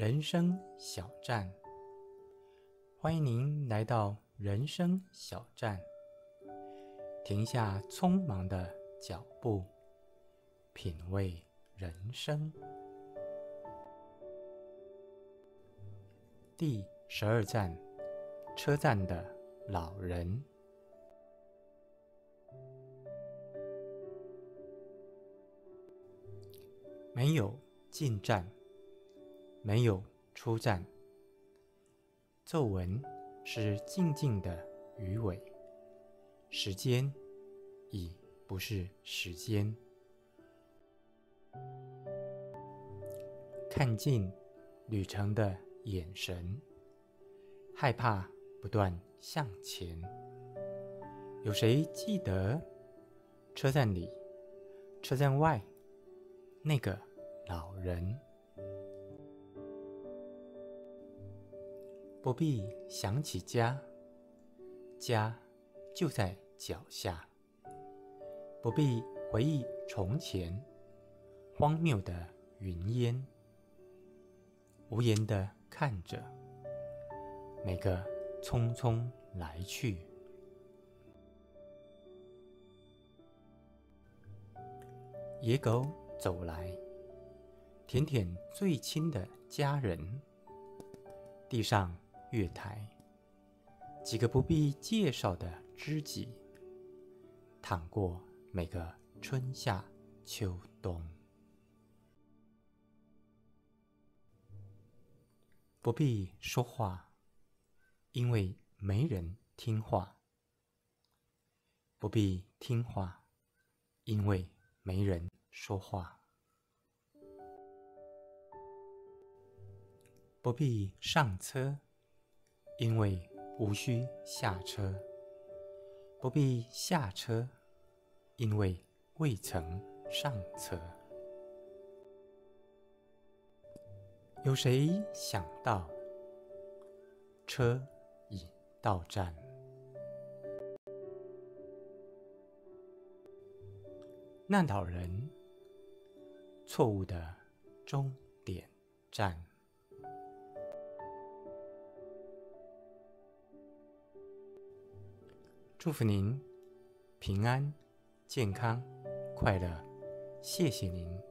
人生小站，欢迎您来到人生小站。停下匆忙的脚步，品味人生。第十二站，车站的老人。没有进站，没有出站。皱纹是静静的鱼尾，时间已不是时间。看尽旅程的眼神，害怕不断向前。有谁记得车站里、车站外？那个老人不必想起家，家就在脚下；不必回忆从前荒谬的云烟，无言的看着每个匆匆来去，野狗。走来，舔舔最亲的家人。地上月台，几个不必介绍的知己，淌过每个春夏秋冬。不必说话，因为没人听话；不必听话，因为没人。说话，不必上车，因为无需下车；不必下车，因为未曾上车。有谁想到，车已到站？那老人。错误的终点站。祝福您平安、健康、快乐。谢谢您。